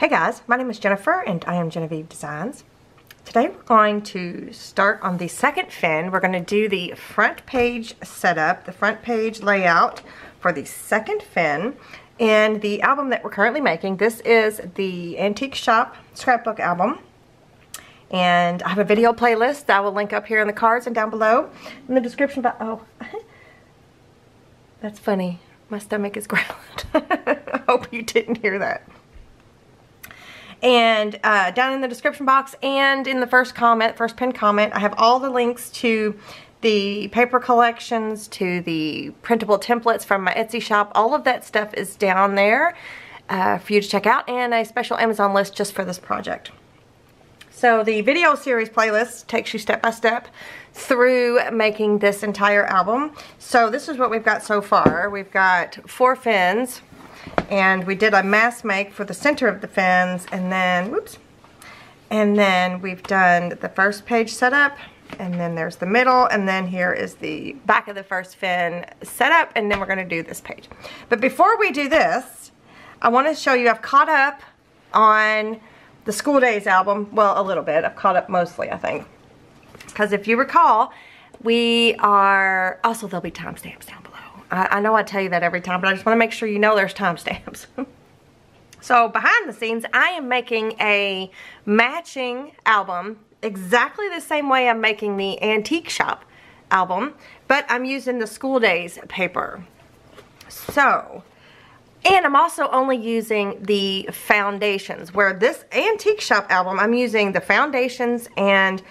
Hey guys, my name is Jennifer and I am Jen of Eve Designs. Today we're going to start on the second fin. We're going to do the front page setup, the front page layout for the second fin and the album that we're currently making. This is the Antique Shop scrapbook album and I have a video playlist that I will link up here in the cards and down below in the description box. Oh, that's funny. My stomach is growling. I hope you didn't hear that and uh, down in the description box and in the first comment, first pinned comment, I have all the links to the paper collections, to the printable templates from my Etsy shop. All of that stuff is down there uh, for you to check out and a special Amazon list just for this project. So the video series playlist takes you step by step through making this entire album. So this is what we've got so far. We've got four fins, and we did a mass make for the center of the fins and then whoops and then we've done the first page setup and then there's the middle and then here is the back of the first fin setup and then we're going to do this page. But before we do this I want to show you I've caught up on the School Days album well a little bit I've caught up mostly I think. Because if you recall we are also there'll be timestamps down I, I know I tell you that every time, but I just want to make sure you know there's timestamps. so behind the scenes, I am making a matching album exactly the same way I'm making the Antique Shop album, but I'm using the School Days paper. So, and I'm also only using the foundations, where this Antique Shop album, I'm using the foundations and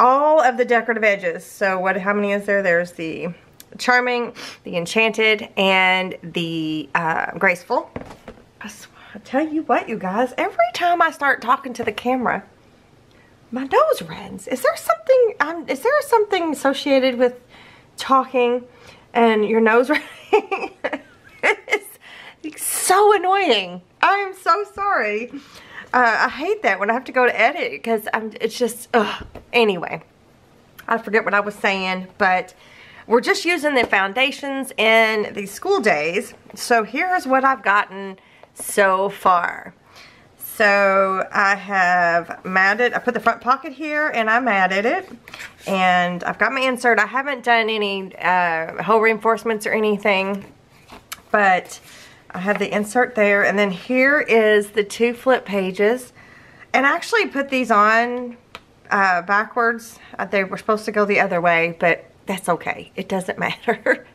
all of the decorative edges. So what? how many is there? There's the Charming, the Enchanted, and the uh, Graceful. I, I tell you what, you guys, every time I start talking to the camera, my nose runs. Is there something, um, is there something associated with talking and your nose running? it's so annoying. I am so sorry. Uh, I hate that when I have to go to edit because I'm, it's just, ugh. Anyway, I forget what I was saying, but we're just using the foundations in the school days. So here's what I've gotten so far. So I have matted, I put the front pocket here and I matted it. And I've got my insert. I haven't done any uh, hole reinforcements or anything. But I have the insert there. And then here is the two flip pages. And I actually put these on uh, backwards. Uh, they were supposed to go the other way, but that's okay. It doesn't matter.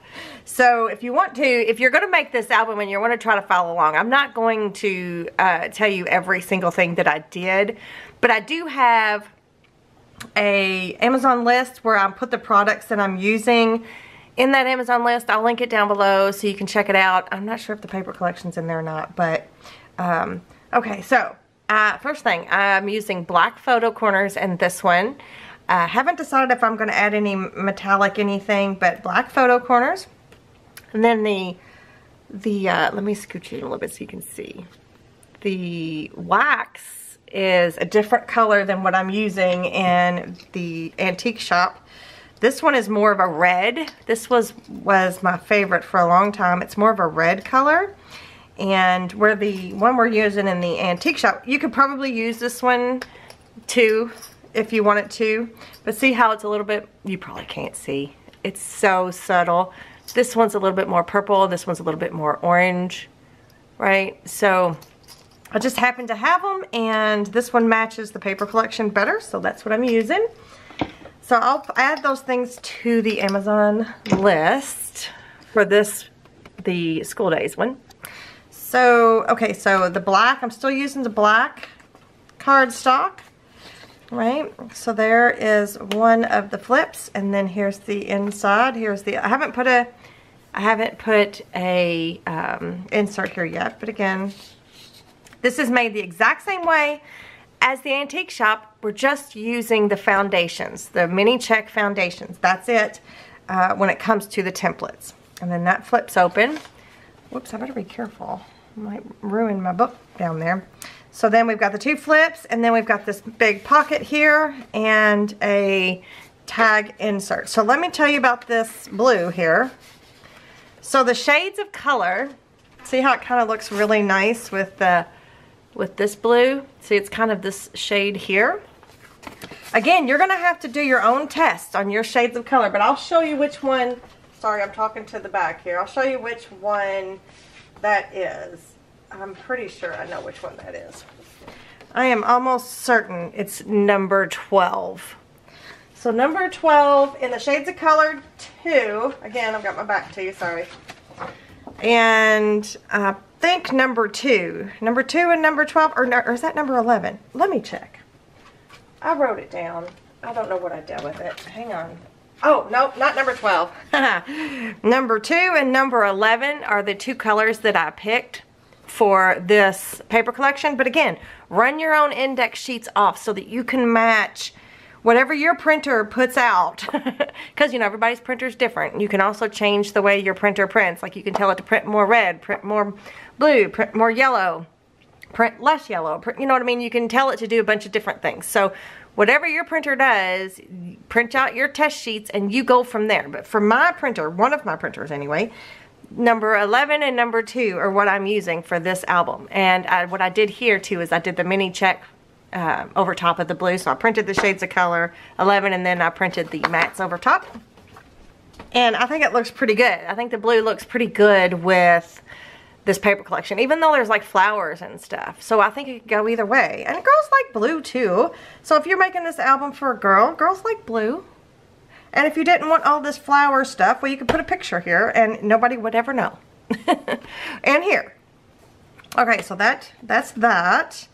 so if you want to, if you're going to make this album and you want to try to follow along, I'm not going to uh, tell you every single thing that I did, but I do have a Amazon list where I put the products that I'm using in that Amazon list. I'll link it down below so you can check it out. I'm not sure if the paper collection's in there or not, but um, okay, so uh, first thing, I'm using black photo corners and this one. I haven't decided if I'm going to add any metallic anything, but black photo corners. And then the, the uh, let me scooch you a little bit so you can see. The wax is a different color than what I'm using in the antique shop. This one is more of a red. This was, was my favorite for a long time. It's more of a red color. And where the one we're using in the antique shop, you could probably use this one too if you want it to. But see how it's a little bit, you probably can't see. It's so subtle. This one's a little bit more purple. This one's a little bit more orange, right? So I just happen to have them and this one matches the paper collection better. So that's what I'm using. So I'll add those things to the Amazon list for this, the school days one. So, okay, so the black, I'm still using the black cardstock right? So there is one of the flips and then here's the inside. Here's the, I haven't put a, I haven't put a um, insert here yet, but again, this is made the exact same way as the antique shop. We're just using the foundations, the mini check foundations. That's it uh, when it comes to the templates. And then that flips open. Whoops, I better be careful. I might ruin my book down there. So then we've got the two flips and then we've got this big pocket here and a tag insert. So let me tell you about this blue here. So the shades of color, see how it kind of looks really nice with the with this blue. See, it's kind of this shade here. Again, you're gonna have to do your own test on your shades of color, but I'll show you which one, sorry, I'm talking to the back here. I'll show you which one that is. I'm pretty sure I know which one that is. I am almost certain it's number 12. So number 12 in the shades of color 2, again, I've got my back to you, sorry. And I think number 2. Number 2 and number 12, or, or is that number 11? Let me check. I wrote it down. I don't know what I did with it. Hang on. Oh, no, not number 12. number 2 and number 11 are the two colors that I picked for this paper collection. But again, run your own index sheets off so that you can match whatever your printer puts out. Because, you know, everybody's printer is different. You can also change the way your printer prints. Like you can tell it to print more red, print more blue, print more yellow print less yellow. Print, you know what I mean? You can tell it to do a bunch of different things. So whatever your printer does, print out your test sheets and you go from there. But for my printer, one of my printers anyway, number 11 and number 2 are what I'm using for this album. And I, what I did here too is I did the mini check uh, over top of the blue. So I printed the shades of color 11 and then I printed the mattes over top. And I think it looks pretty good. I think the blue looks pretty good with this paper collection, even though there's like flowers and stuff. So I think it could go either way. And girls like blue too. So if you're making this album for a girl, girls like blue. And if you didn't want all this flower stuff, well, you could put a picture here and nobody would ever know. and here. Okay, so that that's that.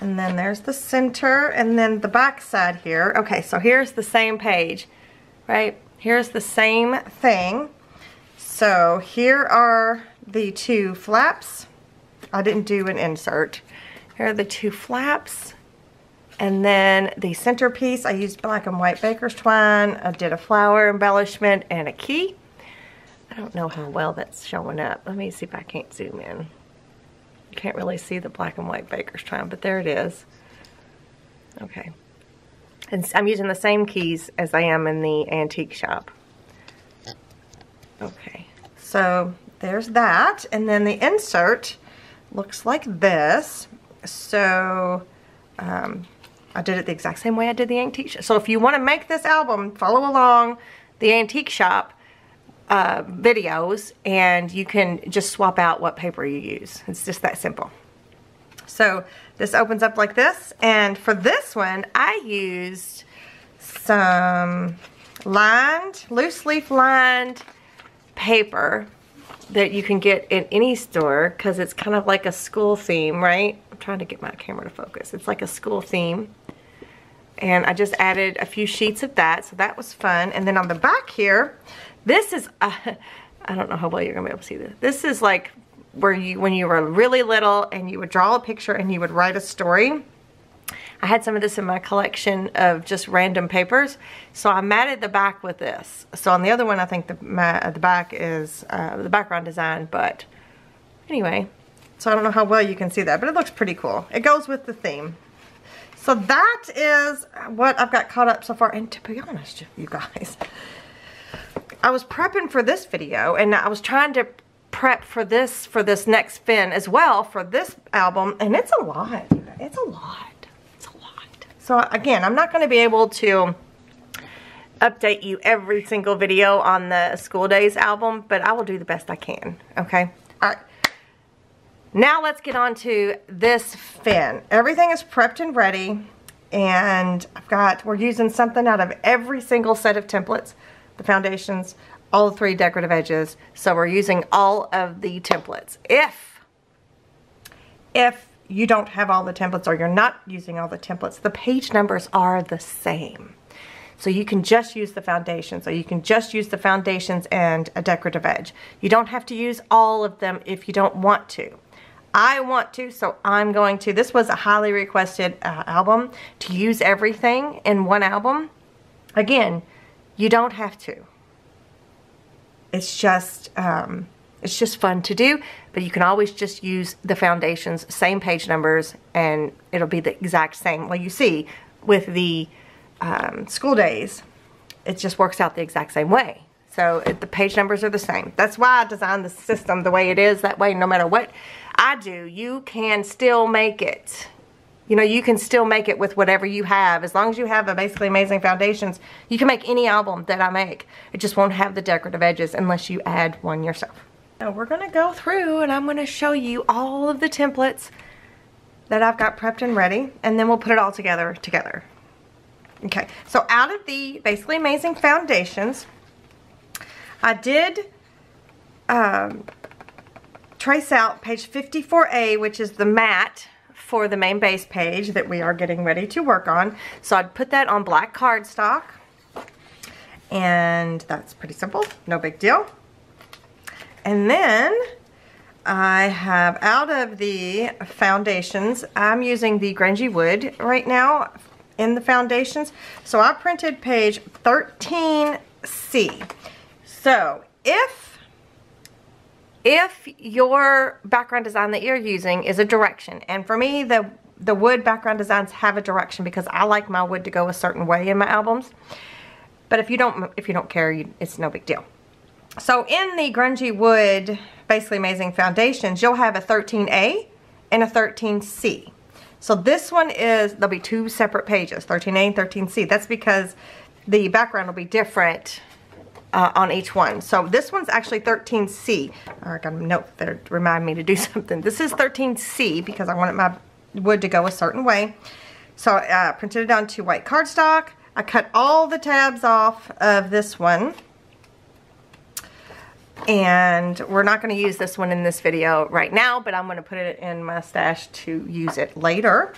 And then there's the center and then the back side here. Okay, so here's the same page, right? Here's the same thing. So here are the two flaps. I didn't do an insert. Here are the two flaps. And then the centerpiece, I used black and white baker's twine. I did a flower embellishment and a key. I don't know how well that's showing up. Let me see if I can't zoom in. You can't really see the black and white baker's twine, but there it is. Okay. And I'm using the same keys as I am in the antique shop. Okay. So there's that. And then the insert looks like this. So um, I did it the exact same way I did the antique shop. So if you want to make this album, follow along the antique shop uh, videos and you can just swap out what paper you use. It's just that simple. So this opens up like this. And for this one, I used some lined, loose leaf lined paper that you can get in any store because it's kind of like a school theme, right? Trying to get my camera to focus. It's like a school theme. And I just added a few sheets of that, so that was fun. And then on the back here, this is, uh, I don't know how well you're gonna be able to see this. This is like where you, when you were really little and you would draw a picture and you would write a story. I had some of this in my collection of just random papers. So I matted the back with this. So on the other one, I think the, the back is uh, the background design, but anyway. So I don't know how well you can see that, but it looks pretty cool. It goes with the theme. So that is what I've got caught up so far. And to be honest, you guys, I was prepping for this video and I was trying to prep for this, for this next fin as well for this album. And it's a lot. It's a lot. It's a lot. So again, I'm not going to be able to update you every single video on the School Days album, but I will do the best I can, okay? All right. Now let's get on to this fin. Everything is prepped and ready, and I've got, we're using something out of every single set of templates, the foundations, all the three decorative edges, so we're using all of the templates. If, if you don't have all the templates or you're not using all the templates, the page numbers are the same. So you can just use the foundations. So you can just use the foundations and a decorative edge. You don't have to use all of them if you don't want to. I want to, so I'm going to. This was a highly requested uh, album to use everything in one album. Again, you don't have to. It's just, um, it's just fun to do, but you can always just use the foundations, same page numbers, and it'll be the exact same. Well, you see, with the um, school days, it just works out the exact same way. So it, the page numbers are the same. That's why I designed the system the way it is. That way, no matter what I do. You can still make it. You know, you can still make it with whatever you have. As long as you have a Basically Amazing Foundations, you can make any album that I make. It just won't have the decorative edges unless you add one yourself. Now we're to go through and I'm to show you all of the templates that I've got prepped and ready. And then we'll put it all together together. Okay, so out of the Basically Amazing Foundations, I did um, trace out page 54A, which is the mat for the main base page that we are getting ready to work on. So I'd put that on black cardstock. And that's pretty simple, no big deal. And then I have out of the foundations, I'm using the grungy wood right now in the foundations. So I printed page 13C. So if if your background design that you're using is a direction, and for me the the wood background designs have a direction because I like my wood to go a certain way in my albums. But if you don't if you don't care, you, it's no big deal. So in the grungy wood, basically amazing foundations, you'll have a 13A and a 13C. So this one is, there'll be two separate pages, 13A and 13C. That's because the background will be different uh, on each one. So this one's actually 13C. I got a note there to remind me to do something. This is 13C because I wanted my wood to go a certain way. So I uh, printed it on onto white cardstock. I cut all the tabs off of this one and we're not going to use this one in this video right now but I'm going to put it in my stash to use it later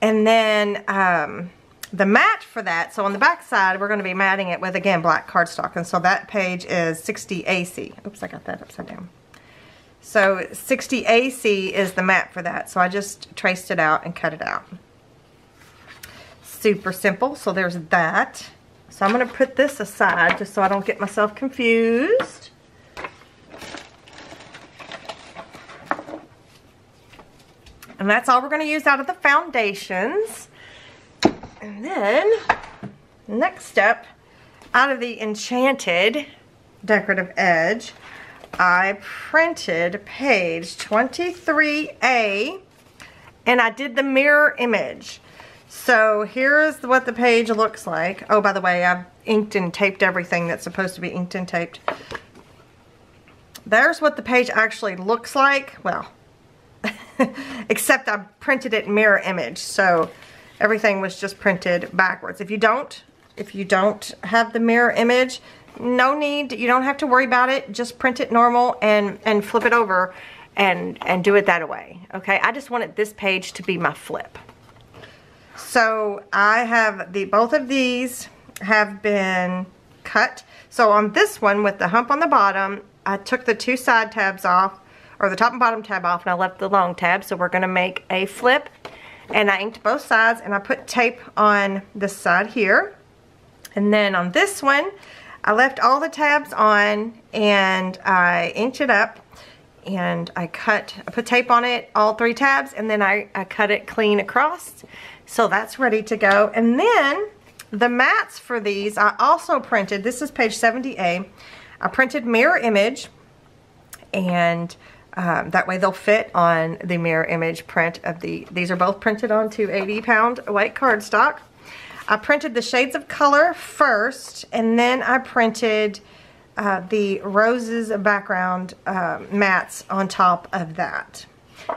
and then um, the mat for that. So on the back side we're going to be matting it with again black cardstock. And so that page is 60 AC oops I got that upside down. So 60 AC is the mat for that. So I just traced it out and cut it out. Super simple. So there's that. So I'm going to put this aside just so I don't get myself confused. And that's all we're going to use out of the foundations. And then, next step, out of the Enchanted Decorative Edge, I printed page 23A and I did the mirror image. So here's what the page looks like. Oh, by the way, I've inked and taped everything that's supposed to be inked and taped. There's what the page actually looks like. Well, except I printed it mirror image. So everything was just printed backwards. If you don't, if you don't have the mirror image, no need, you don't have to worry about it. Just print it normal and, and flip it over and, and do it that way. Okay, I just wanted this page to be my flip. So I have the, both of these have been cut. So on this one with the hump on the bottom, I took the two side tabs off or the top and bottom tab off and I left the long tab. So we're gonna make a flip and I inked both sides and I put tape on this side here. And then on this one, I left all the tabs on and I inked it up and I cut, I put tape on it, all three tabs, and then I, I cut it clean across. So that's ready to go. And then the mats for these, I also printed, this is page 70A, I printed mirror image and um, that way they'll fit on the mirror image print of the, these are both printed onto 80 pound white cardstock. I printed the shades of color first and then I printed uh, the roses background uh, mats on top of that.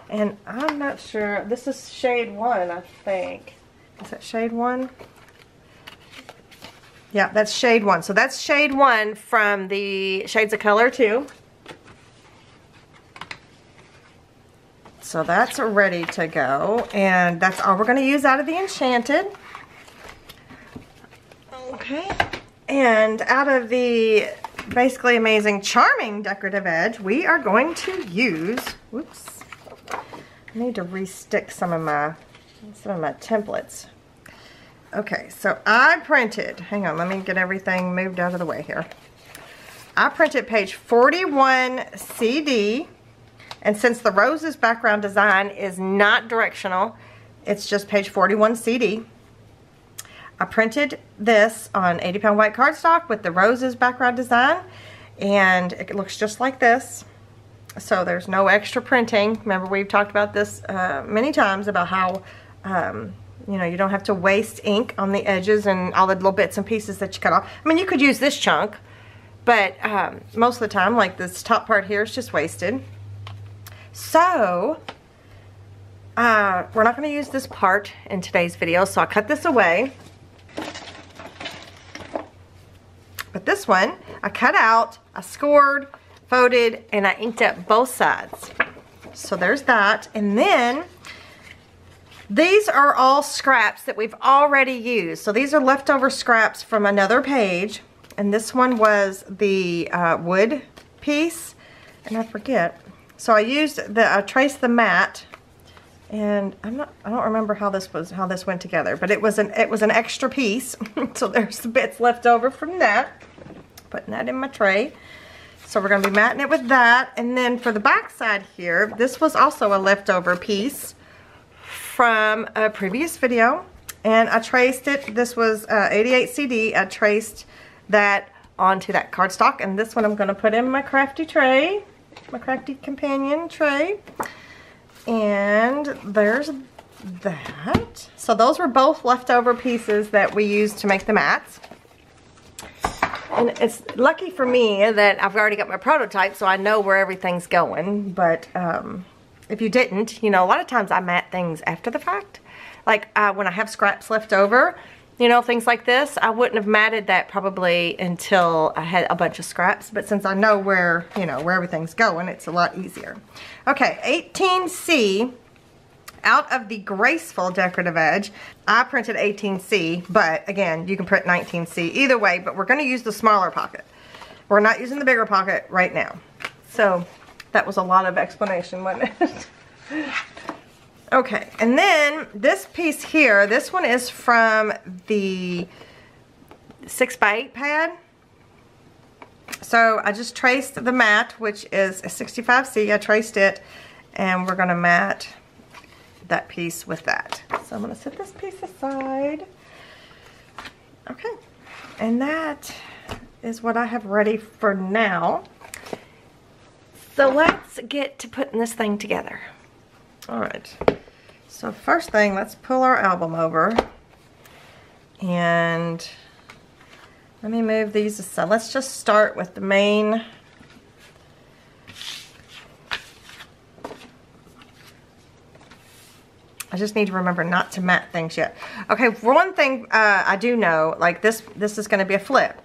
And I'm not sure, this is shade one I think. Is that shade one? Yeah, that's shade one. So that's shade one from the Shades of Color 2. So that's ready to go. And that's all we're going to use out of the Enchanted. Okay. And out of the basically amazing charming decorative edge, we are going to use, whoops, I need to restick some of my, some of my templates. Okay, so I printed, hang on, let me get everything moved out of the way here. I printed page 41 CD and since the roses background design is not directional, it's just page 41 CD. I printed this on 80 pound white cardstock with the roses background design and it looks just like this. so there's no extra printing. Remember we've talked about this uh, many times about how um, you know you don't have to waste ink on the edges and all the little bits and pieces that you cut off. I mean you could use this chunk but um, most of the time like this top part here is just wasted. So uh, we're not going to use this part in today's video so I'll cut this away. But this one I cut out, I scored, folded, and I inked up both sides. So there's that. And then these are all scraps that we've already used. So these are leftover scraps from another page. And this one was the uh, wood piece. And I forget. So I used the, I traced the mat and I'm not I don't remember how this was how this went together but it was an it was an extra piece so there's the bits left over from that putting that in my tray so we're going to be matting it with that. And then for the back side here, this was also a leftover piece from a previous video. And I traced it. This was uh, 88 CD. I traced that onto that cardstock. And this one I'm going to put in my crafty tray. My crafty companion tray. And there's that. So those were both leftover pieces that we used to make the mats. And it's lucky for me that I've already got my prototype so I know where everything's going. But um, if you didn't, you know, a lot of times I mat things after the fact. Like uh, when I have scraps left over, you know, things like this, I wouldn't have matted that probably until I had a bunch of scraps. But since I know where, you know, where everything's going, it's a lot easier. Okay, 18C out of the graceful decorative edge. I printed 18C, but again, you can print 19C either way, but we're gonna use the smaller pocket. We're not using the bigger pocket right now. So that was a lot of explanation, wasn't it? okay, and then this piece here, this one is from the 6 by 8 pad. So I just traced the mat, which is a 65C. I traced it, and we're gonna mat that piece with that. So I'm going to set this piece aside. Okay, and that is what I have ready for now. So let's get to putting this thing together. All right, so first thing, let's pull our album over. And let me move these aside. Let's just start with the main I just need to remember not to mat things yet. Okay, one thing uh, I do know, like this, this is going to be a flip.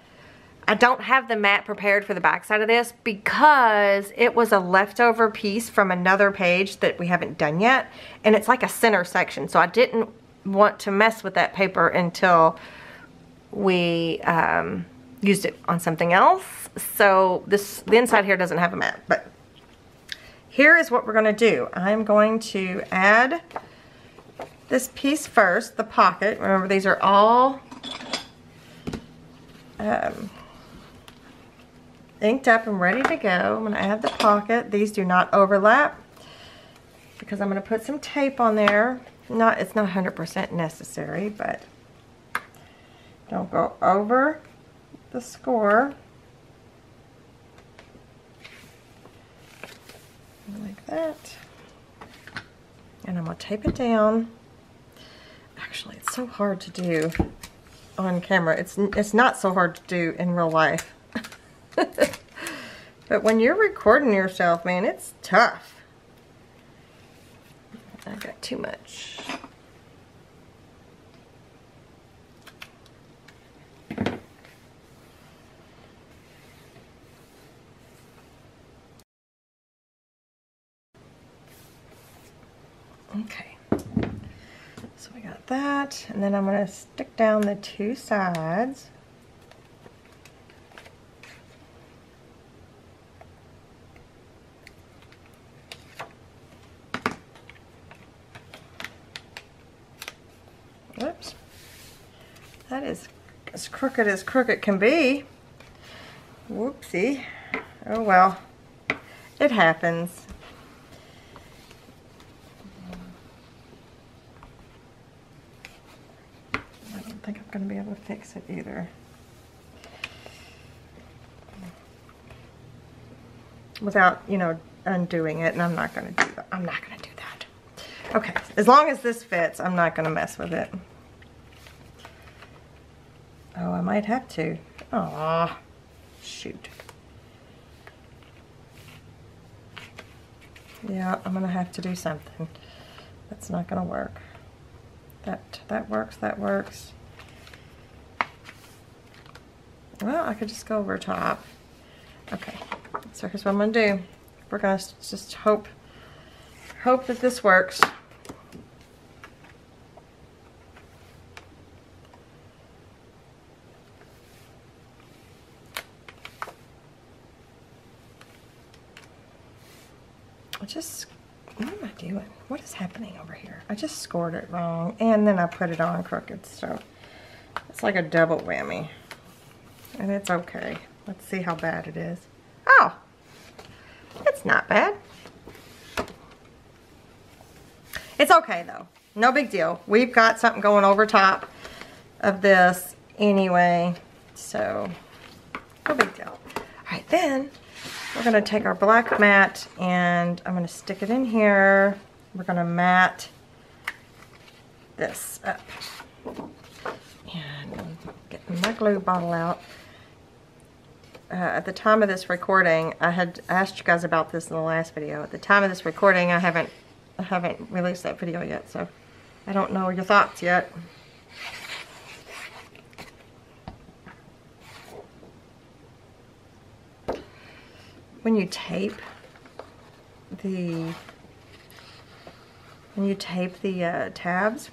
I don't have the mat prepared for the backside of this because it was a leftover piece from another page that we haven't done yet. And it's like a center section. So I didn't want to mess with that paper until we um, used it on something else. So this the inside here doesn't have a mat. But here is what we're going to do. I'm going to add this piece first, the pocket. Remember, these are all um, inked up and ready to go. I'm going to add the pocket. These do not overlap because I'm going to put some tape on there. Not, It's not 100% necessary, but don't go over the score. Like that. And I'm going to tape it down actually it's so hard to do on camera. It's, it's not so hard to do in real life. but when you're recording yourself, man, it's tough. I got too much. Okay so we got that. And then I'm going to stick down the two sides. Oops. That is as crooked as crooked can be. Whoopsie. Oh well. It happens. I don't think I'm going to be able to fix it either. Without, you know, undoing it and I'm not gonna do that. I'm not gonna do that. Okay, as long as this fits, I'm not gonna mess with it. Might have to. Aw, shoot. Yeah, I'm gonna have to do something. That's not gonna work. That, that works, that works. Well, I could just go over top. Okay, so here's what I'm gonna do. We're gonna just hope, hope that this works. I just, what am I doing? What is happening over here? I just scored it wrong and then I put it on crooked, so it's like a double whammy. And it's okay. Let's see how bad it is. Oh, it's not bad. It's okay though. No big deal. We've got something going over top of this anyway. So, no big deal. All right, then we're to take our black mat and I'm to stick it in here. We're to mat this up. And getting my glue bottle out. Uh, at the time of this recording, I had asked you guys about this in the last video. At the time of this recording, I haven't I haven't released that video yet, so I don't know your thoughts yet. When you tape the when you tape the uh, tabs,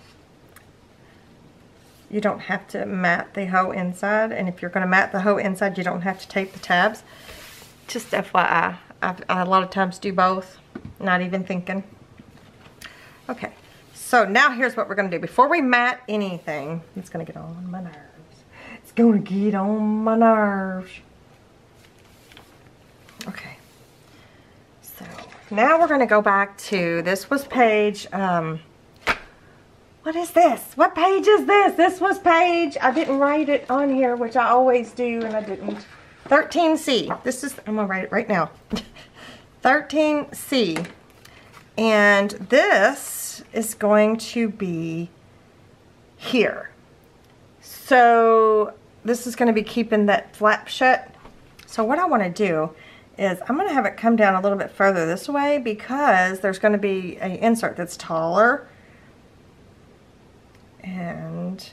you don't have to mat the hoe inside. And if you're going to mat the hoe inside, you don't have to tape the tabs. Just FYI, I a lot of times do both, not even thinking. Okay, so now here's what we're going to do. Before we mat anything, it's going to get on my nerves. It's going to get on my nerves. Okay, so now we're going to go back to, this was page, um, what is this? What page is this? This was page, I didn't write it on here, which I always do, and I didn't. 13C. This is, I'm going to write it right now. 13C. And this is going to be here. So this is going to be keeping that flap shut. So what I want to do is I'm going to have it come down a little bit further this way because there's going to be an insert that's taller and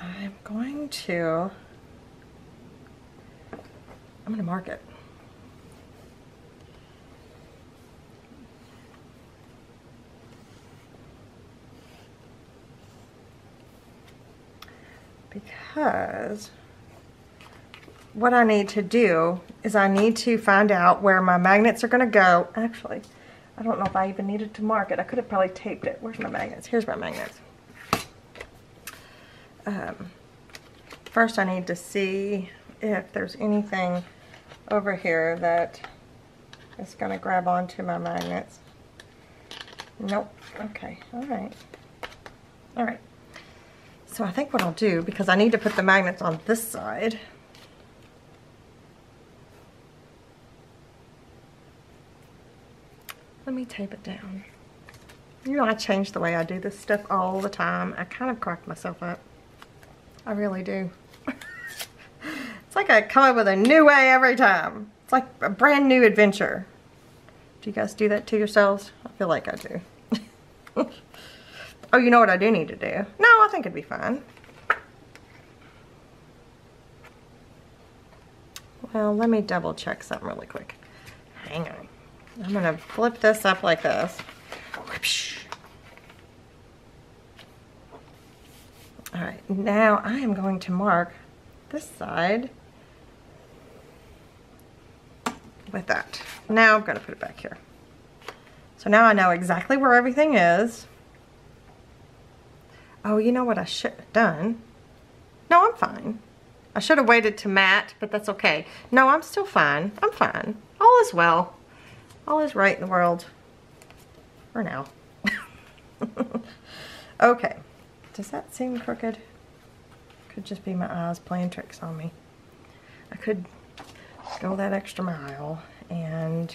I'm going to I'm going to mark it. Because what I need to do is I need to find out where my magnets are going to go. Actually, I don't know if I even needed to mark it. I could have probably taped it. Where's my magnets? Here's my magnets. Um, first I need to see if there's anything over here that is going to grab onto my magnets. Nope. Okay. All right. All right. So I think what I'll do, because I need to put the magnets on this side, me tape it down. You know, I change the way I do this stuff all the time. I kind of crack myself up. I really do. it's like I come up with a new way every time. It's like a brand new adventure. Do you guys do that to yourselves? I feel like I do. oh, you know what I do need to do? No, I think it'd be fine. Well, let me double check something really quick. Hang on. I'm to flip this up like this. Alright, now I am going to mark this side with that. Now I'm going to put it back here. So now I know exactly where everything is. Oh, you know what I should have done? No, I'm fine. I should have waited to mat, but that's okay. No, I'm still fine. I'm fine. All is well. All is right in the world. For now. okay. Does that seem crooked? Could just be my eyes playing tricks on me. I could go that extra mile and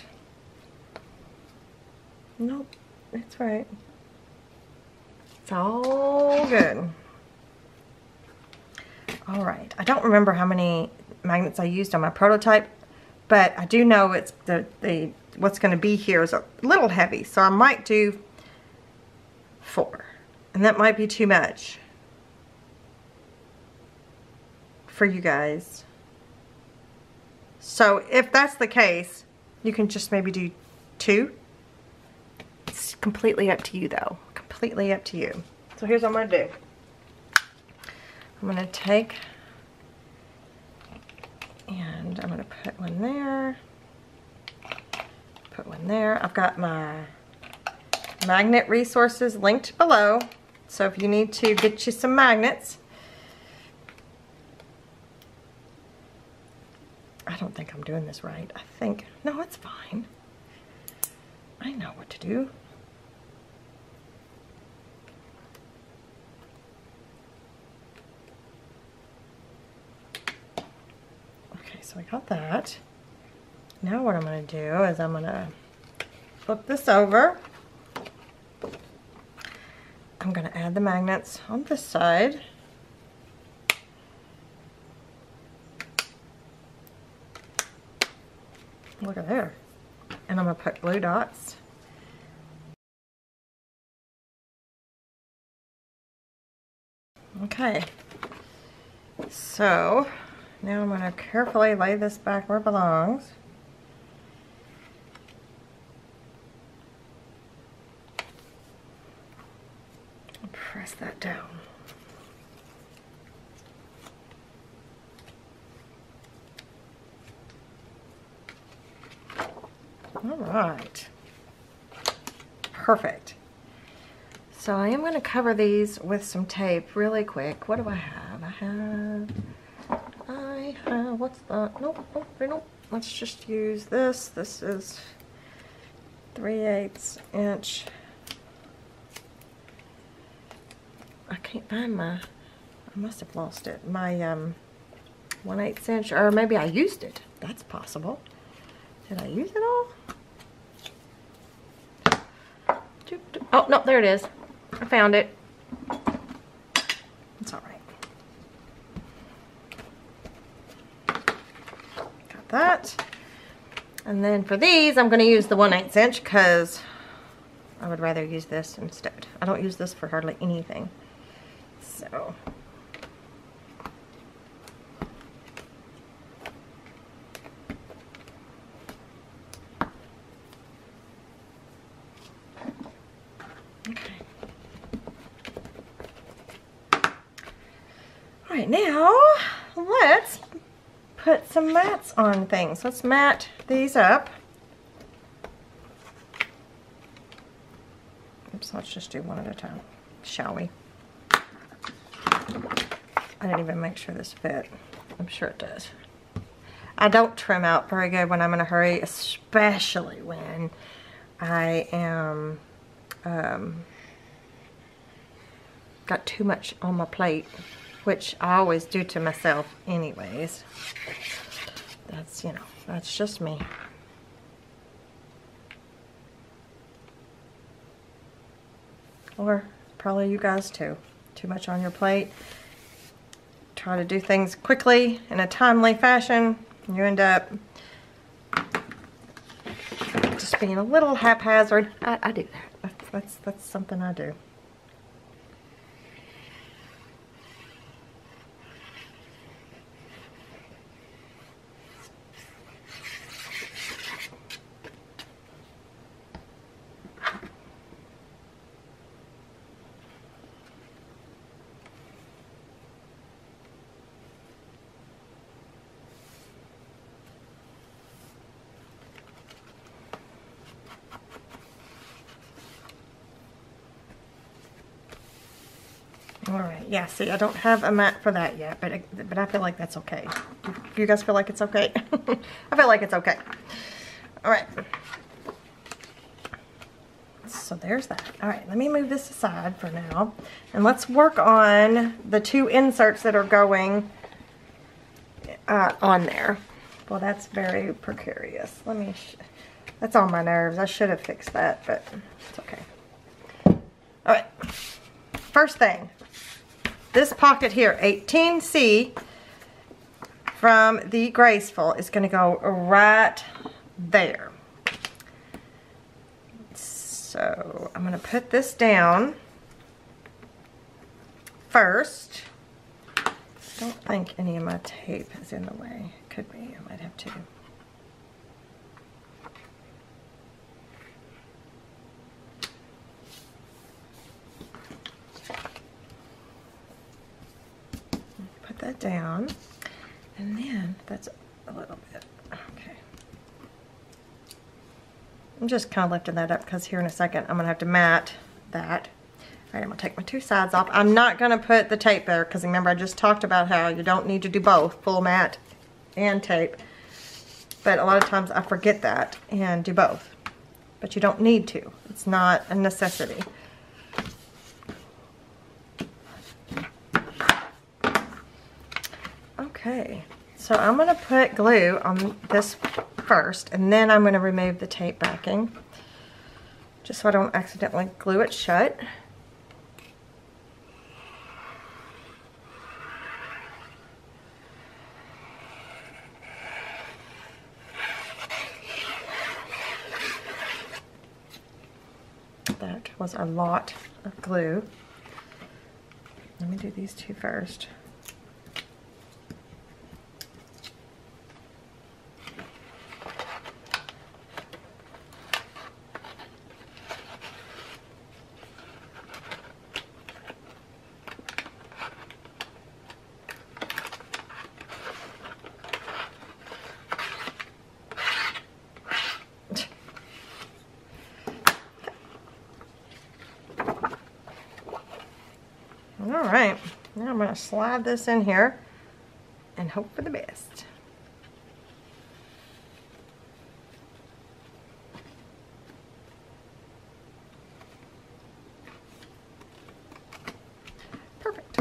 nope, it's right. It's all good. All right, I don't remember how many magnets I used on my prototype, but I do know it's the, the what's going to be here is a little heavy, so I might do four, and that might be too much for you guys. So if that's the case, you can just maybe do two. It's completely up to you though. Completely up to you. So here's what I'm going to do. I'm going to take and I'm going to put one there. Put one there. I've got my magnet resources linked below. So if you need to get you some magnets, I don't think I'm doing this right. I think, no, it's fine. I know what to do. Okay, so I got that. Now what I'm going to do is I'm going to flip this over. I'm going to add the magnets on this side. Look at there. And I'm going to put blue dots. Okay. So, now I'm going to carefully lay this back where it belongs. Press that down. All right. Perfect. So I am going to cover these with some tape really quick. What do I have? I have, I have, what's that? Nope, nope, nope. Let's just use this. This is 3 eighths inch. I can't find my, I must have lost it. My um, 1 8 inch, or maybe I used it. That's possible. Did I use it all? Oh, no, there it is. I found it. It's all right. Got that. And then for these, I'm going to use the 1 8 inch because I would rather use this instead. I don't use this for hardly anything. So right, now let's put some mats on things. Let's mat these up. Oops, let's just do one at a time, shall we? I didn't even make sure this fit. I'm sure it does. I don't trim out very good when I'm in a hurry, especially when I am um, got too much on my plate which I always do to myself anyways. That's, you know, that's just me. Or probably you guys too. Too much on your plate. Try to do things quickly in a timely fashion. You end up just being a little haphazard. I, I do that. That's, that's, that's something I do. All right, yeah, see, I don't have a mat for that yet, but, but I feel like that's okay. You guys feel like it's okay? I feel like it's okay. All right. So there's that. All right, let me move this aside for now. And let's work on the two inserts that are going uh, on there. Well, that's very precarious. Let me, that's on my nerves. I should have fixed that, but it's okay. All right, first thing, this pocket here, 18C from the Graceful is gonna go right there. So I'm gonna put this down first. I don't think any of my tape is in the way. Could be, I might have to. Put that down. And then, that's a little bit, okay. I'm just kind of lifting that up because here in a second I'm going to have to mat that. All right, I'm going to take my two sides off. I'm not going to put the tape there because remember I just talked about how you don't need to do both, full mat and tape. But a lot of times I forget that and do both. But you don't need to. It's not a necessity. Okay, so I'm going to put glue on this first and then I'm going to remove the tape backing just so I don't accidentally glue it shut. That was a lot of glue. Let me do these two first. All right, I'm gonna slide this in here and hope for the best. Perfect.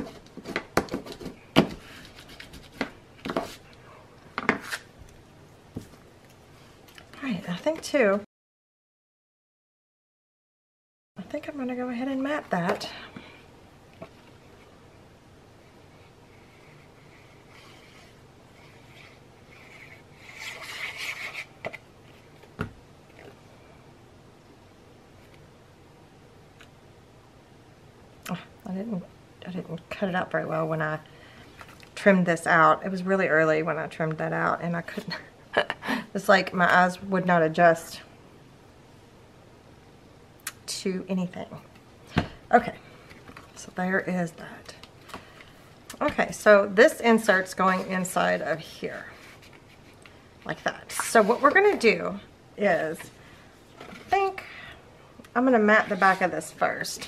All right, I think too, I think I'm gonna go ahead and mat that. I didn't I didn't cut it out very well when I trimmed this out. It was really early when I trimmed that out and I couldn't it's like my eyes would not adjust to anything. Okay, so there is that. Okay, so this insert's going inside of here, like that. So what we're gonna do is, I think I'm gonna mat the back of this first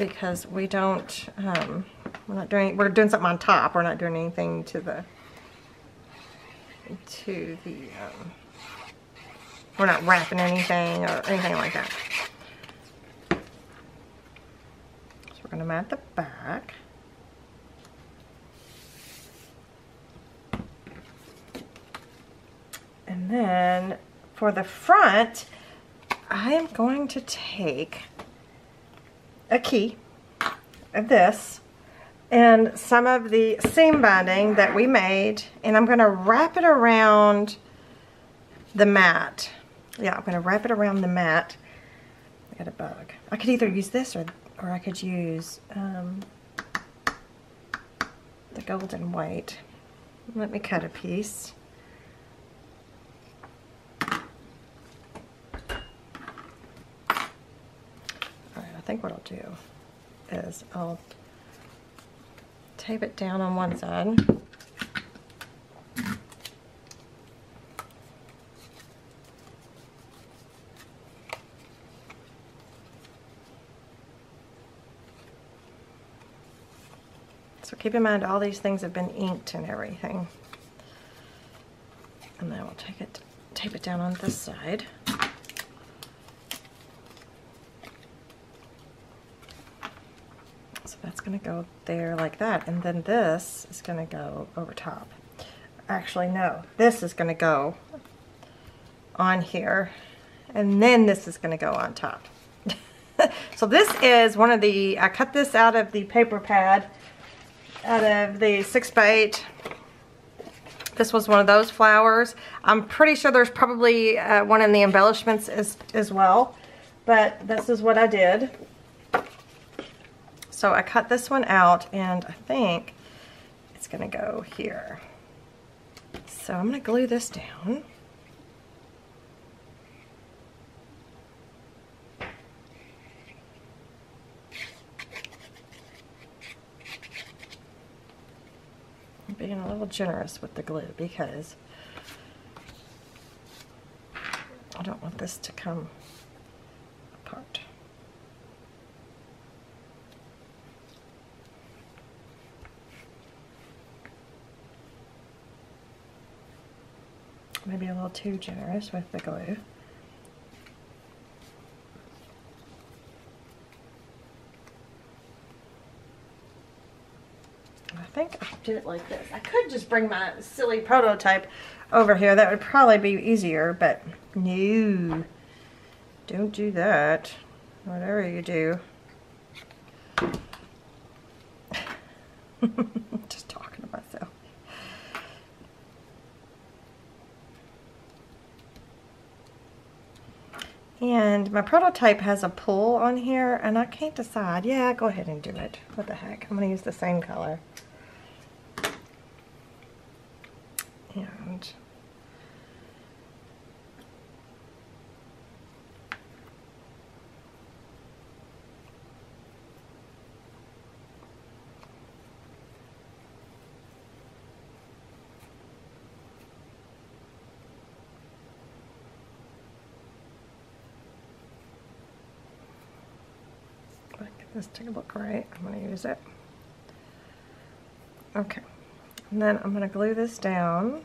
because we don't, um, we're not doing, we're doing something on top. We're not doing anything to the, to the, um, we're not wrapping anything or anything like that. So we're going to mat the back. And then for the front, I am going to take a key of this and some of the seam binding that we made and I'm going to wrap it around the mat. Yeah, I'm going to wrap it around the mat. I got a bug. I could either use this or, or I could use um, the golden white. Let me cut a piece. Think what I'll do is I'll tape it down on one side. So keep in mind all these things have been inked and everything. And then we'll take it, tape it down on this side. Going to go there like that. And then this is to go over top. Actually, no. This is to go on here. And then this is to go on top. so this is one of the, I cut this out of the paper pad, out of the six by eight This was one of those flowers. I'm pretty sure there's probably uh, one in the embellishments as, as well. But this is what I did. So I cut this one out and I think it's gonna go here. So I'm gonna glue this down. I'm being a little generous with the glue because I don't want this to come apart. Maybe a little too generous with the glue. I think I did it like this. I could just bring my silly prototype over here. That would probably be easier, but no. Don't do that. Whatever you do. just talking to myself. And my prototype has a pull on here and I can't decide. Yeah, go ahead and do it. What the heck. I'm going to use the same color. And this to look right. I'm going to use it. Okay. And then I'm going to glue this down.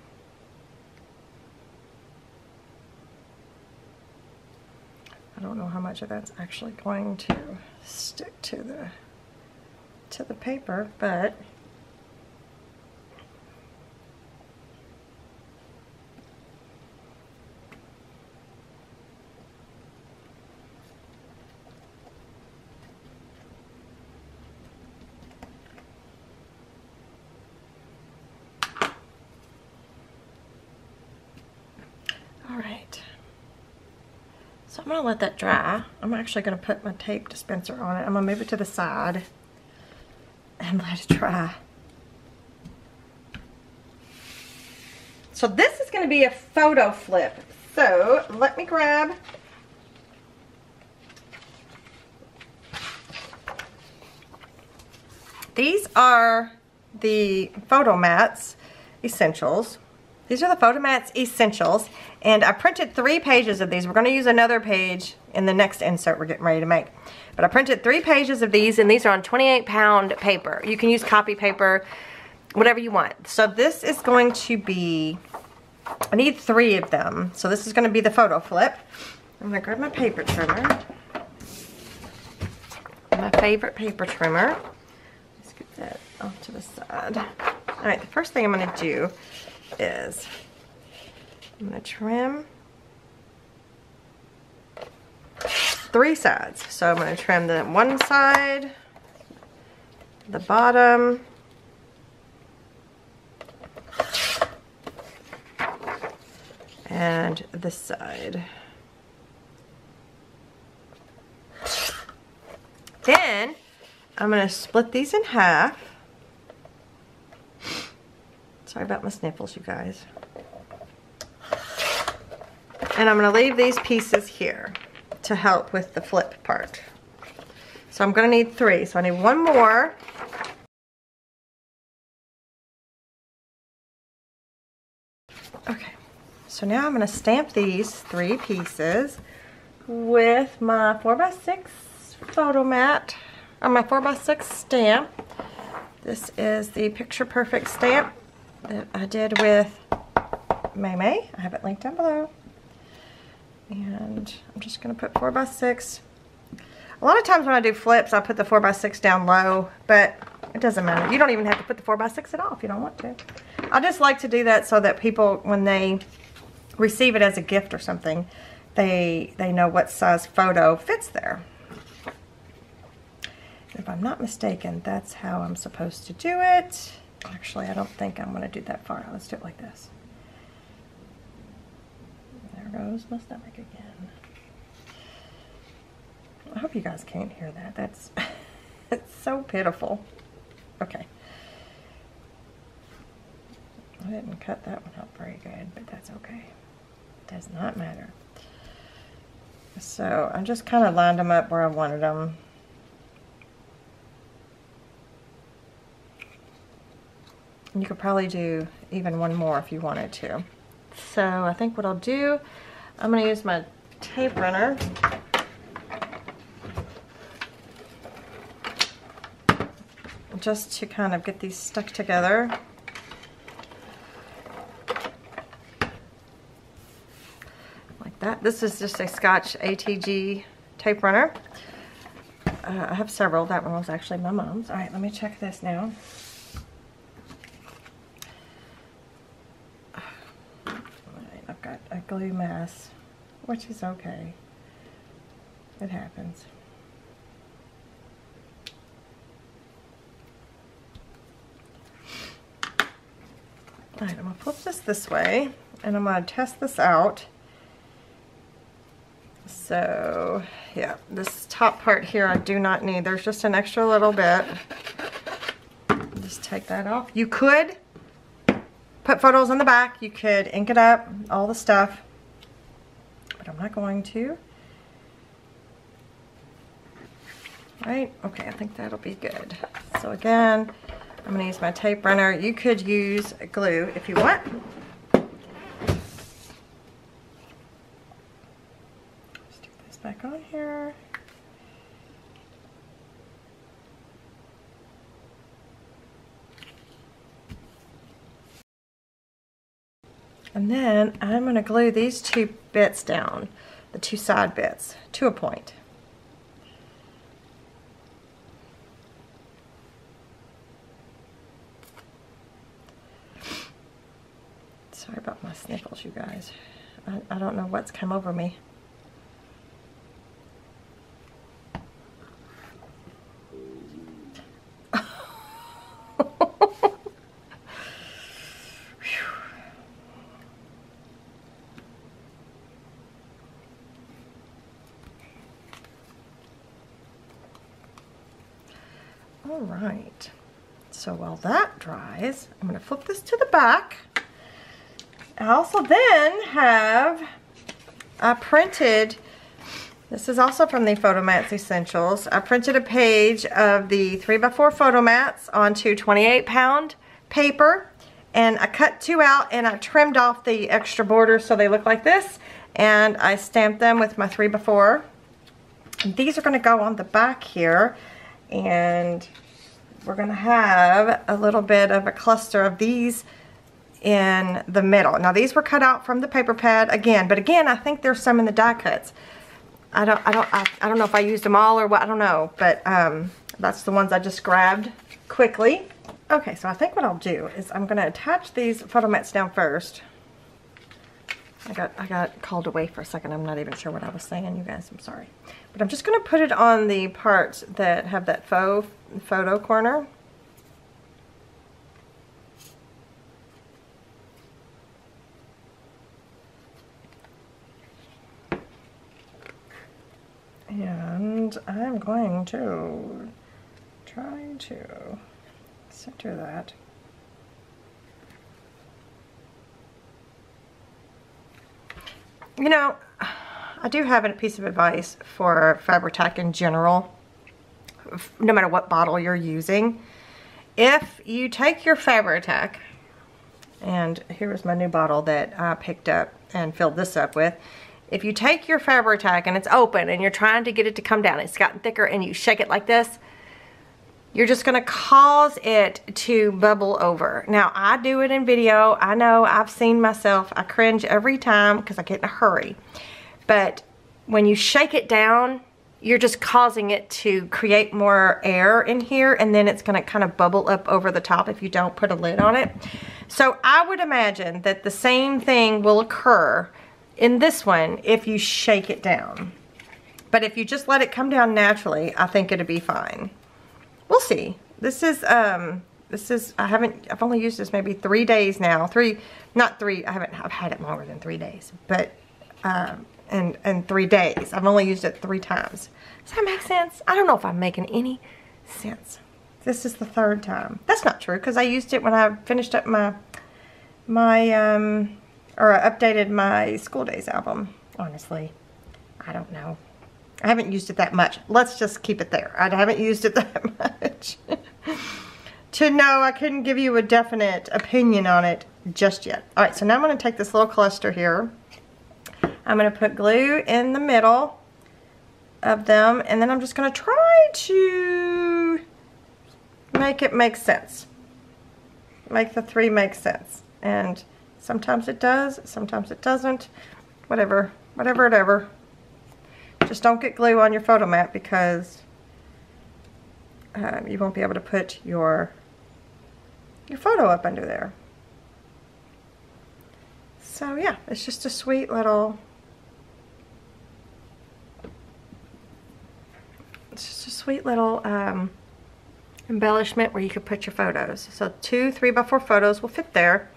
I don't know how much of that's actually going to stick to the to the paper, but So I'm to let that dry. I'm actually going to put my tape dispenser on it. I'm to move it to the side and let it dry. So this is going to be a photo flip. So let me grab These are the photo mats Essentials. These are the Photomats Essentials, and I printed three pages of these. We're going to use another page in the next insert we're getting ready to make. But I printed three pages of these, and these are on 28 pound paper. You can use copy paper, whatever you want. So this is going to be, I need three of them. So this is going to be the photo flip. I'm going to grab my paper trimmer. My favorite paper trimmer. Let's get that off to the side. All right, the first thing I'm going to do is I'm going to trim three sides. So I'm going to trim the one side, the bottom, and this side. Then I'm going to split these in half Sorry about my sniffles, you guys. And I'm going to leave these pieces here to help with the flip part. So I'm going to need three. So I need one more. Okay, so now I'm going to stamp these three pieces with my 4x6 photo mat, or my 4x6 stamp. This is the Picture Perfect stamp that I did with May May. I have it linked down below. And I'm just going to put 4 by 6 A lot of times when I do flips, I put the 4x6 down low, but it doesn't matter. You don't even have to put the 4x6 at all if you don't want to. I just like to do that so that people, when they receive it as a gift or something, they, they know what size photo fits there. If I'm not mistaken, that's how I'm supposed to do it. Actually, I don't think I'm to do that far. Let's do it like this. There goes my stomach again. I hope you guys can't hear that. That's it's so pitiful. Okay. I didn't cut that one up very good, but that's okay. It Does not matter. So I just kind of lined them up where I wanted them. You could probably do even one more if you wanted to. So I think what I'll do, I'm going to use my tape runner. Just to kind of get these stuck together. Like that. This is just a Scotch ATG tape runner. Uh, I have several. That one was actually my mom's. All right, let me check this now. a glue mess, which is okay. It happens. All right, I'm to flip this this way, and I'm to test this out. So, yeah, this top part here I do not need. There's just an extra little bit. Just take that off. You could put photos on the back. You could ink it up, all the stuff, but I'm not going to. Right, okay, I think that'll be good. So again, I'm gonna use my tape runner. You could use glue if you want. Stick this back on here. And then I'm going to glue these two bits down, the two side bits, to a point. Sorry about my sniffles, you guys. I, I don't know what's come over me. All right, so while that dries, I'm gonna flip this to the back. I also then have, I printed, this is also from the Photomats Essentials. I printed a page of the 3x4 Photomats onto 28 pound paper and I cut two out and I trimmed off the extra border so they look like this and I stamped them with my 3x4. And these are going to go on the back here and we're going to have a little bit of a cluster of these in the middle. Now these were cut out from the paper pad again, but again I think there's some in the die cuts. I don't I don't I, I don't know if I used them all or what I don't know, but um, that's the ones I just grabbed quickly. Okay, so I think what I'll do is I'm going to attach these photo mats down first. I got I got called away for a second. I'm not even sure what I was saying, you guys. I'm sorry. But I'm just going to put it on the parts that have that faux photo corner. And I'm going to try to center that. You know, I do have a piece of advice for Fabri-Tac in general, no matter what bottle you're using. If you take your Fabri-Tac, and here's my new bottle that I picked up and filled this up with. If you take your Fabri-Tac and it's open and you're trying to get it to come down, it's gotten thicker and you shake it like this, you're just going to cause it to bubble over. Now, I do it in video. I know I've seen myself. I cringe every time because I get in a hurry. But when you shake it down, you're just causing it to create more air in here and then it's going to kind of bubble up over the top if you don't put a lid on it. So I would imagine that the same thing will occur in this one if you shake it down. But if you just let it come down naturally, I think it'll be fine. We'll see. This is, um, this is, I haven't, I've only used this maybe three days now. Three, not three, I haven't, I've had it longer than three days. But, um, and, and three days. I've only used it three times. Does that make sense? I don't know if I'm making any sense. This is the third time. That's not true because I used it when I finished up my, my, um, or I updated my school days album. Honestly, I don't know. I haven't used it that much. Let's just keep it there. I haven't used it that much. to know, I couldn't give you a definite opinion on it just yet. All right, so now I'm going to take this little cluster here I'm going to put glue in the middle of them and then I'm just going to try to make it make sense. Make the three make sense. And sometimes it does, sometimes it doesn't. Whatever, whatever, whatever. Just don't get glue on your photo mat because um, you won't be able to put your your photo up under there. So yeah, it's just a sweet little it's just a sweet little um, embellishment where you could put your photos. So two three by four photos will fit there.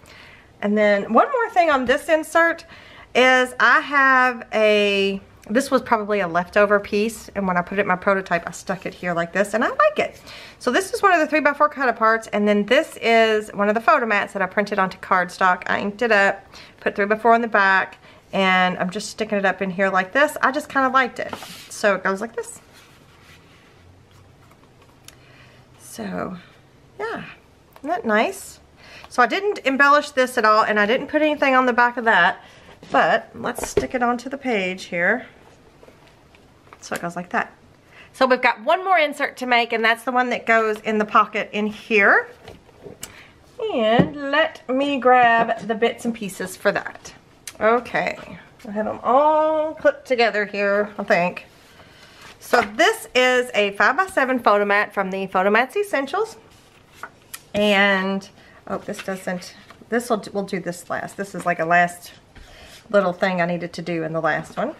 And then one more thing on this insert is I have a, this was probably a leftover piece and when I put it in my prototype I stuck it here like this and I like it. So this is one of the three by four cut aparts and then this is one of the photo mats that I printed onto cardstock. I inked it up, put three by four on the back and I'm just sticking it up in here like this. I just kind of liked it. So it goes like this. So, yeah, isn't that nice? So I didn't embellish this at all, and I didn't put anything on the back of that, but let's stick it onto the page here. So it goes like that. So we've got one more insert to make, and that's the one that goes in the pocket in here. And let me grab the bits and pieces for that. Okay, I have them all put together here, I think. So this is a 5x7 photo mat from the Photomats Essentials. And, oh, this doesn't, this will, we'll do this last. This is like a last little thing I needed to do in the last one.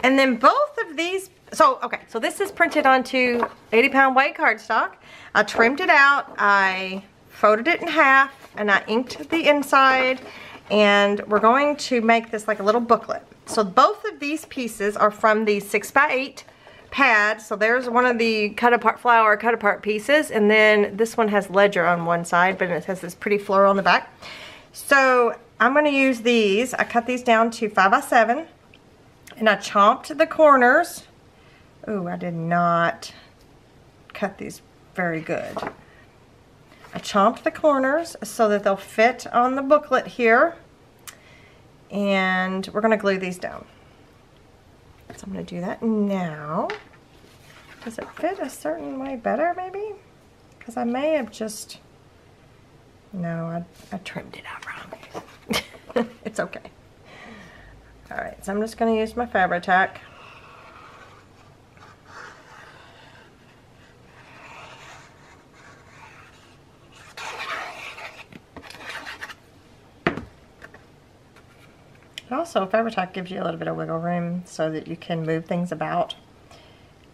And then both of these, so, okay, so this is printed onto 80 pound weight cardstock. I trimmed it out, I folded it in half, and I inked the inside, and we're going to make this like a little booklet. So both of these pieces are from the 6x8 pad. So there's one of the cut apart flower cut apart pieces. And then this one has ledger on one side, but it has this pretty floral on the back. So I'm going to use these. I cut these down to 5 by 7 and I chomped the corners. Oh, I did not cut these very good. I chomped the corners so that they'll fit on the booklet here. And we're going to glue these down. So I'm going to do that now. Does it fit a certain way better maybe? Because I may have just, no, I, I trimmed it out wrong. it's okay. Alright, so I'm just going to use my Fabri-Tac. Also, Fabri-Tac gives you a little bit of wiggle room so that you can move things about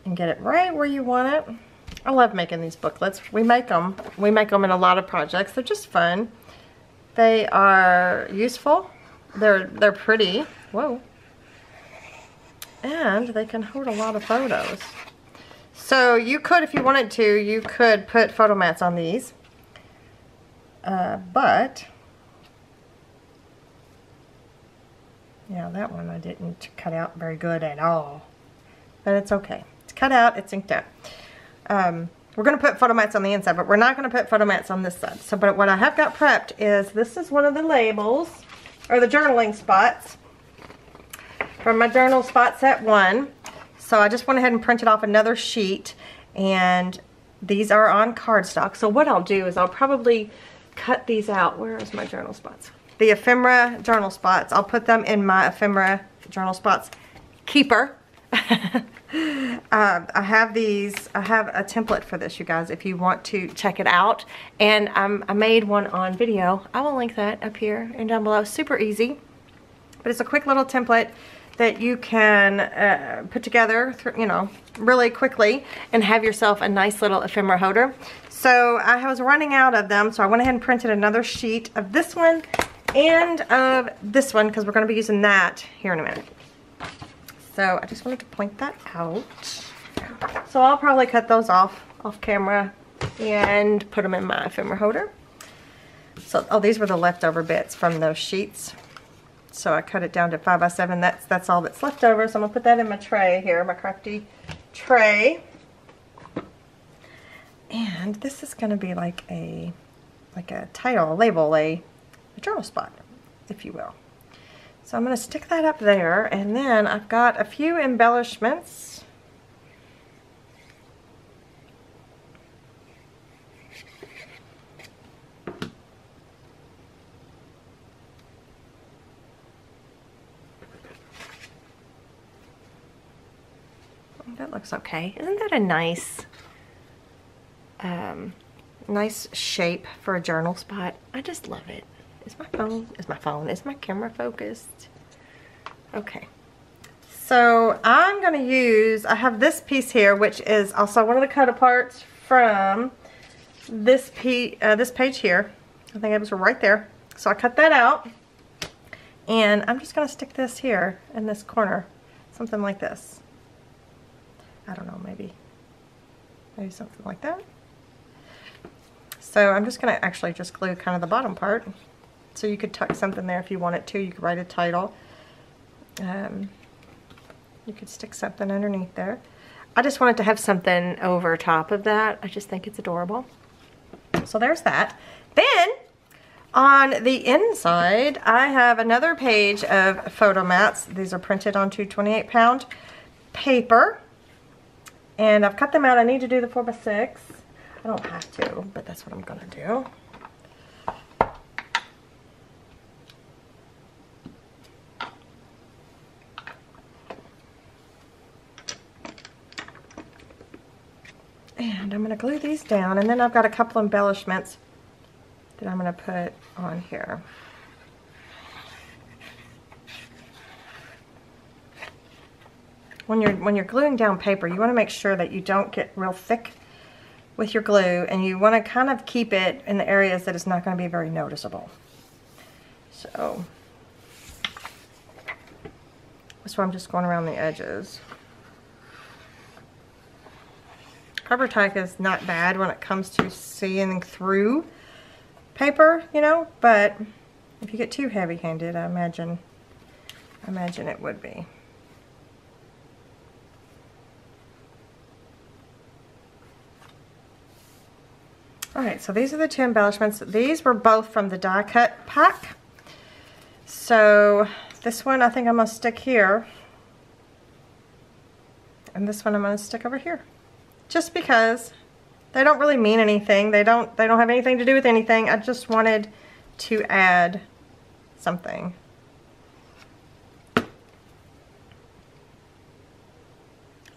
and get it right where you want it. I love making these booklets. We make them. We make them in a lot of projects. They're just fun. They are useful. They're they're pretty. Whoa. And they can hold a lot of photos. So you could, if you wanted to, you could put photo mats on these. Uh, but Yeah, that one I didn't cut out very good at all. But it's okay. It's cut out, it's inked out. Um, we're going to put photo mats on the inside, but we're not going to put photo mats on this side. So, but what I have got prepped is, this is one of the labels, or the journaling spots, from my journal spot set one. So I just went ahead and printed off another sheet, and these are on cardstock. So what I'll do is I'll probably cut these out. Where is my journal spots? The ephemera journal spots. I'll put them in my ephemera journal spots keeper. uh, I have these, I have a template for this, you guys, if you want to check it out. And um, I made one on video. I will link that up here and down below. Super easy. But it's a quick little template that you can uh, put together, you know, really quickly and have yourself a nice little ephemera holder. So I was running out of them, so I went ahead and printed another sheet of this one and of this one because we're going to be using that here in a minute. So I just wanted to point that out. So I'll probably cut those off, off camera and put them in my ephemera holder. So, oh, these were the leftover bits from those sheets. So I cut it down to 5 by 7 That's, that's all that's left over. So I'm going to put that in my tray here, my crafty tray. And this is going to be like a like a title, a label, a, a journal spot, if you will. So I'm going to stick that up there and then I've got a few embellishments. That looks okay. Isn't that a nice, um, nice shape for a journal spot? I just love it. Is my phone, is my phone, is my camera focused? Okay. So I'm going to use, I have this piece here, which is also one of the cut aparts from this, pe uh, this page here. I think it was right there. So I cut that out. And I'm just going to stick this here in this corner. Something like this. I don't know, maybe, maybe something like that. So I'm just going to actually just glue kind of the bottom part. So you could tuck something there if you wanted to. You could write a title. Um, you could stick something underneath there. I just wanted to have something over top of that. I just think it's adorable. So there's that. Then on the inside, I have another page of photo mats. These are printed onto 28 pound paper. And I've cut them out. I need to do the 4x6. I don't have to, but that's what I'm going to do. And I'm going to glue these down. And then I've got a couple embellishments that I'm going to put on here. When you're, when you're gluing down paper, you want to make sure that you don't get real thick with your glue and you want to kind of keep it in the areas that it's not going to be very noticeable. So, that's why I'm just going around the edges. Fabri-Tac is not bad when it comes to seeing through paper, you know, but if you get too heavy-handed, I imagine, I imagine it would be. Alright, so these are the two embellishments. These were both from the die cut pack. So this one I think I'm to stick here. And this one I'm to stick over here just because they don't really mean anything. They don't they don't have anything to do with anything. I just wanted to add something.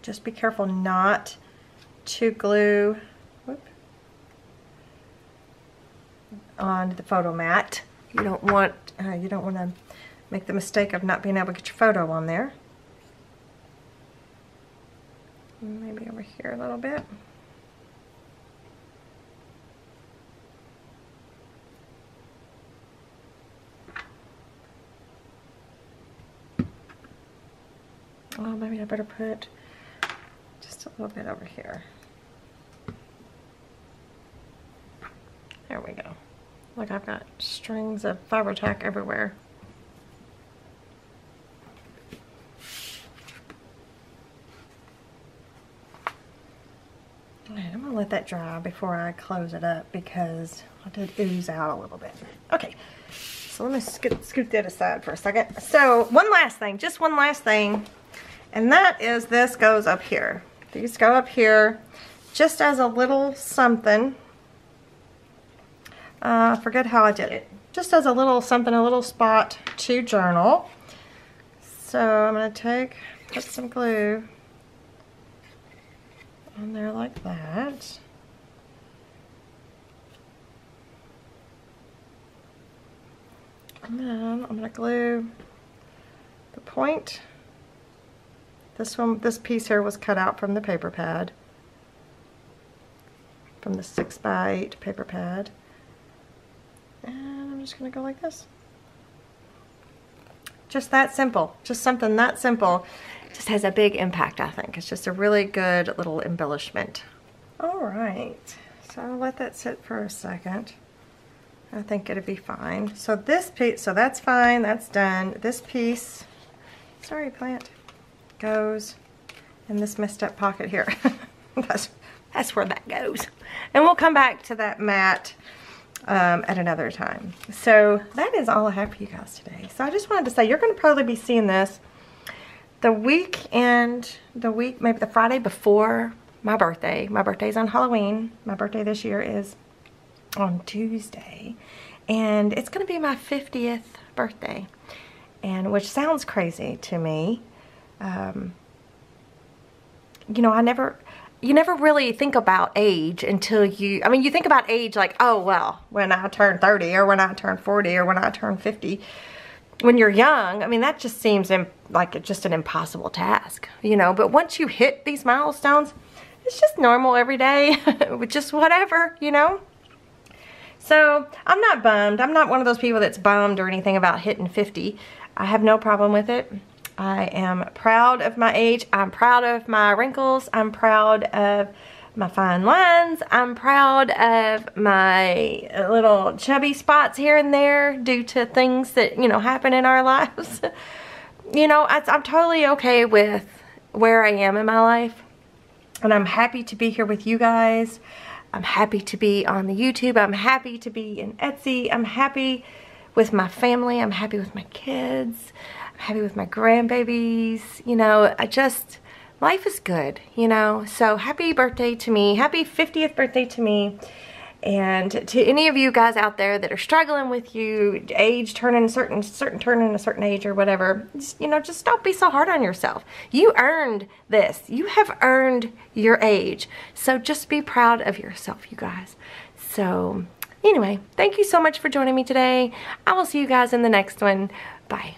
Just be careful not to glue whoop, on the photo mat. You don't want uh, you don't want to make the mistake of not being able to get your photo on there. Maybe over here a little bit. Oh, maybe I better put just a little bit over here. There we go. Look, I've got strings of Fabri-Tac everywhere. let that dry before I close it up because I did ooze out a little bit. Okay, so let me scoot, scoot that aside for a second. So one last thing, just one last thing, and that is this goes up here. These go up here just as a little something. Uh, I forget how I did it. Just as a little something, a little spot to journal. So I'm going to take put some glue on there like that. And then I'm to glue the point. This one, this piece here was cut out from the paper pad. From the 6 by 8 paper pad. And I'm just to go like this. Just that simple. Just something that simple. Just has a big impact, I think. It's just a really good little embellishment. All right. So I'll let that sit for a second. I think it'll be fine. So this piece, so that's fine, that's done. This piece, sorry plant, goes in this messed up pocket here. that's, that's where that goes. And we'll come back to that mat um, at another time. So that is all I have for you guys today. So I just wanted to say, you're going to probably be seeing this the weekend, the week, maybe the Friday before my birthday. My birthday's on Halloween. My birthday this year is on Tuesday. And it's going to be my 50th birthday. And which sounds crazy to me. Um, you know, I never, you never really think about age until you, I mean, you think about age like, oh, well, when I turn 30 or when I turn 40 or when I turn 50. When you're young, I mean, that just seems like just an impossible task, you know. But once you hit these milestones, it's just normal every day, with just whatever, you know. So I'm not bummed. I'm not one of those people that's bummed or anything about hitting 50. I have no problem with it. I am proud of my age. I'm proud of my wrinkles. I'm proud of my fine lines. I'm proud of my little chubby spots here and there due to things that, you know, happen in our lives. you know, I, I'm totally okay with where I am in my life. And I'm happy to be here with you guys. I'm happy to be on the YouTube. I'm happy to be in Etsy. I'm happy with my family. I'm happy with my kids. I'm happy with my grandbabies. You know, I just, life is good, you know. So happy birthday to me. Happy 50th birthday to me. And to any of you guys out there that are struggling with you, age turning certain, certain turning a certain age or whatever, just, you know, just don't be so hard on yourself. You earned this. You have earned your age. So just be proud of yourself, you guys. So anyway, thank you so much for joining me today. I will see you guys in the next one. Bye.